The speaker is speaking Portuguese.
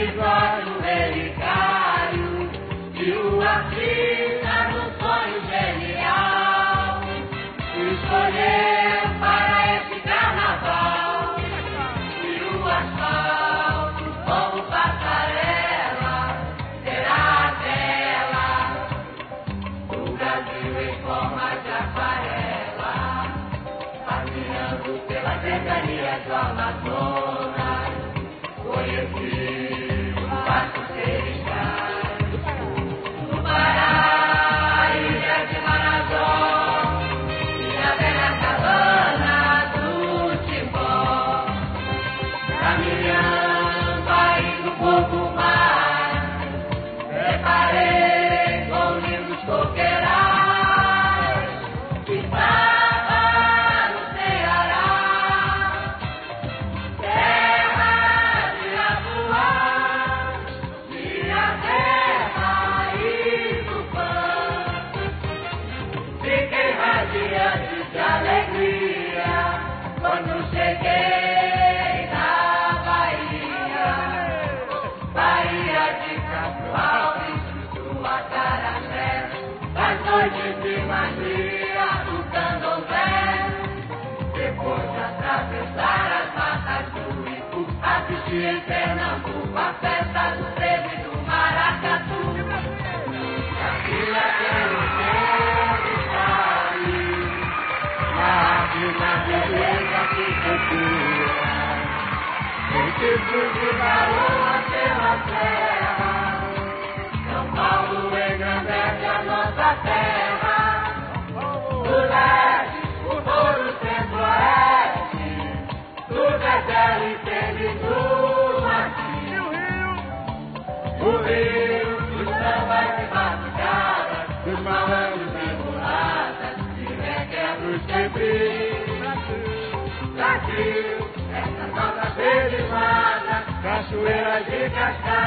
Gregório Relicário e o artista do sonho genial escolheu para esse carnaval e o asfalto como passarela será dela o Brasil em forma de aquarela passeando pelas cercanias do Amazonas conhecido Caminhando, país do povo mar, preparei com lindos coqueirais. que estava no Ceará, terra de Apuá, minha terra e do pão. Fiquei radiante de alegria quando cheguei das noites de magia do candomblé. Depois de atravessar as matas do Ipu, assisti em Pernambuco a festa do frevo e do maracatu. A vila tem o tempo sair, mas na beleza que cultura. Registro de garoa Dedé e do Martim. O rio, os sambas de madrugada, dos malandros emoladas, de requebros sempre. Brasil, essa nossa belimada, cachoeiras de cascata,